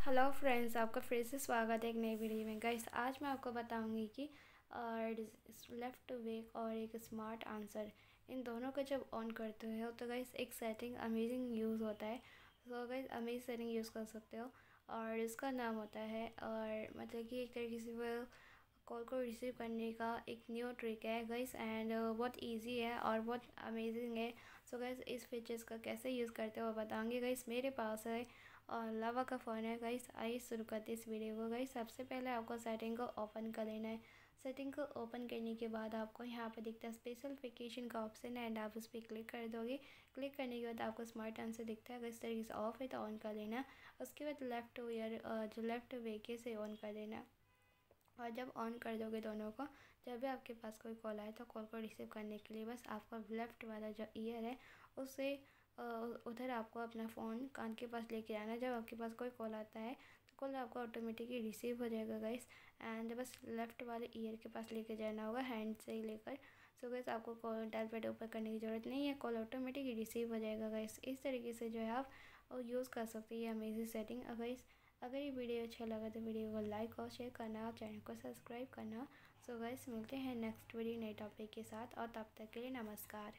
Hello friends आपका फिर से स्वागत है एक नई वीडियो में। गाइस आज मैं आपको बताऊँगी कि लेफ़्ट वेक और एक स्मार्ट आंसर इन दोनों को जब ऑन करते हो तो गाइस एक सेटिंग अमेजिंग यूज़ होता है। तो गाइस अमेजिंग सेटिंग यूज़ कर सकते हो। और इसका नाम होता है, और मतलब कि एक तरीके से वो कॉल को रिसीव करने का एक न्यू ट्रिक है गाइस एंड बहुत इजी है और बहुत अमेजिंग है। सो so गाइस इस फीचर्स का कैसे यूज़ करते हो बताऊँगी गाइस मेरे पास है, और लावा का फ़ोन है गाइस आइए शुरू करते इस वीडियो को गाइस सबसे पहले आपको सेटिंग को ओपन कर लेना है। सेटिंग को ओपन करने के बाद आपको यहाँ पर दिखता है स्पेशलिफिकेशन का ऑप्शन है एंड आप उस पर क्लिक कर दोगे। क्लिक करने के बाद आपको स्मार्ट आंसर दिखता है अगर इस तरीके से ऑफ़ है तो ऑन कर लेना उसके बाद लेफ़्ट ईयर जो लेफ़्ट वेके से ऑन कर देना। और जब ऑन कर दोगे दोनों को, जब भी आपके पास कोई कॉल आए तो कॉल को रिसीव करने के लिए बस आपका लेफ़्ट वाला जो ईयर है, उसे उधर आपको अपना फ़ोन कान के पास लेके आना। जब आपके पास कोई कॉल आता है तो कॉल आपको ऑटोमेटिकली रिसीव हो जाएगा गाइस एंड बस लेफ़्ट वाले ईयर के पास लेके जाना होगा हैंड से ही लेकर। सो गैस आपको कॉल डायल पैड ऊपर करने की ज़रूरत नहीं है कॉल ऑटोमेटिकली रिसीव हो जाएगा गाइस इस तरीके से जो है आप यूज़ कर सकते हैं ये अमेजिंग सेटिंग अगर इस अगर ये वीडियो अच्छा लगा तो वीडियो को लाइक और शेयर करना और चैनल को सब्सक्राइब करना। सो गैस मिलते हैं नेक्स्ट वीडियो नए टॉपिक के साथ और तब तक के लिए नमस्कार।